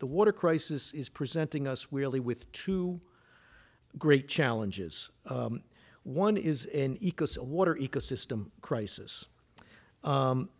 water crisis is presenting us really with two great challenges. Um, one is an ecos- water ecosystem crisis. Um,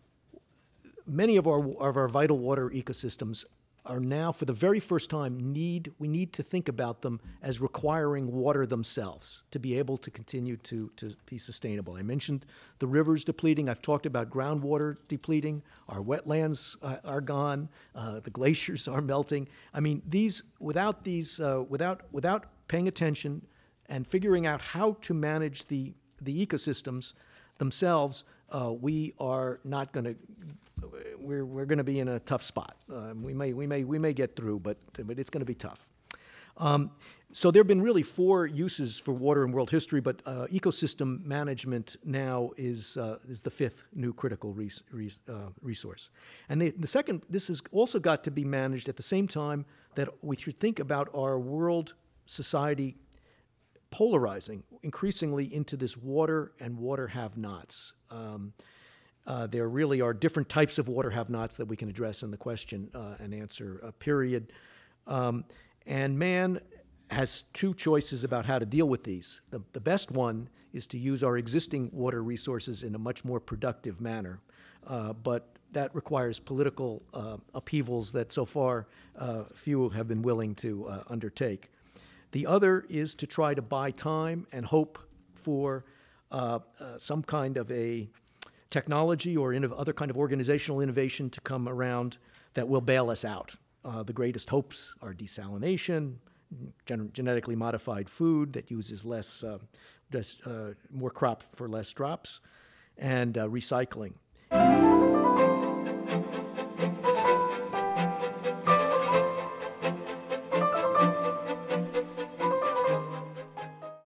many of our, of our vital water ecosystems are now, for the very first time, need we need to think about them as requiring water themselves to be able to continue to, to be sustainable. I mentioned the rivers depleting. I've talked about groundwater depleting. Our wetlands uh, are gone. Uh, the glaciers are melting. I mean, these without these uh, without without paying attention and figuring out how to manage the the ecosystems themselves, uh, we are not going to we're, we're going to be in a tough spot. Um, we, may, we, may, we may get through, but, but it's going to be tough. Um, so there have been really four uses for water in world history, but uh, ecosystem management now is, uh, is the fifth new critical res res uh, resource. And the, the second, this has also got to be managed at the same time that we should think about our world society polarizing increasingly into this water and water have-nots. Um, uh, there really are different types of water have-nots that we can address in the question uh, and answer uh, period. Um, and man has two choices about how to deal with these. The, the best one is to use our existing water resources in a much more productive manner. Uh, but that requires political uh, upheavals that so far uh, few have been willing to undertake. The other is to try to buy time and hope for some kind of a technology or other kind of organizational innovation to come around that will bail us out. Uh, the greatest hopes are desalination, gen genetically modified food that uses less, uh, less uh, more crop for less drops, and uh, recycling.